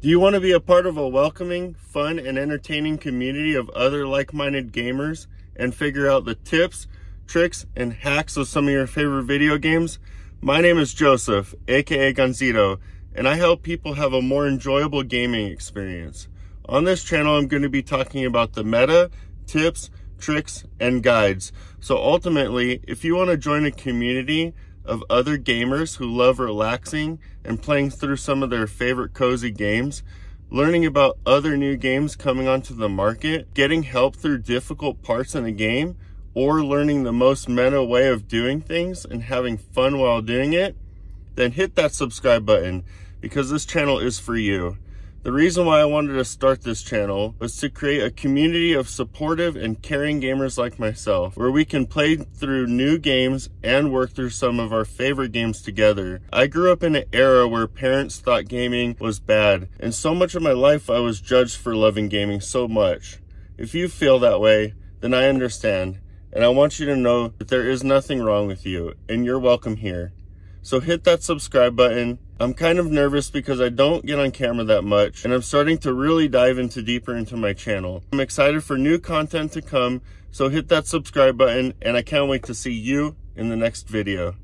Do you want to be a part of a welcoming, fun, and entertaining community of other like-minded gamers and figure out the tips, tricks, and hacks of some of your favorite video games? My name is Joseph, aka Gansitoo, and I help people have a more enjoyable gaming experience. On this channel, I'm going to be talking about the meta, tips, tricks, and guides. So ultimately, if you want to join a community of other gamers who love relaxing and playing through some of their favorite cozy games, learning about other new games coming onto the market, getting help through difficult parts in a game, or learning the most meta way of doing things and having fun while doing it, then hit that subscribe button because this channel is for you. The reason why I wanted to start this channel was to create a community of supportive and caring gamers like myself, where we can play through new games and work through some of our favorite games together. I grew up in an era where parents thought gaming was bad, and so much of my life I was judged for loving gaming so much. If you feel that way, then I understand, and I want you to know that there is nothing wrong with you, and you're welcome here. So hit that subscribe button. I'm kind of nervous because I don't get on camera that much and I'm starting to really dive into deeper into my channel. I'm excited for new content to come, so hit that subscribe button and I can't wait to see you in the next video.